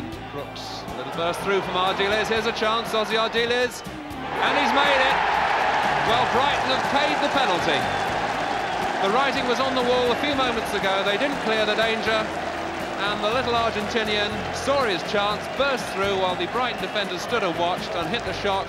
little burst through from Ardiles. Here's a chance, Ossie Ardiles. And he's made it. Well, Brighton have paid the penalty. The writing was on the wall a few moments ago. They didn't clear the danger. And the little Argentinian saw his chance, burst through while the Brighton defenders stood and watched and hit the shot